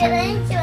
觉得。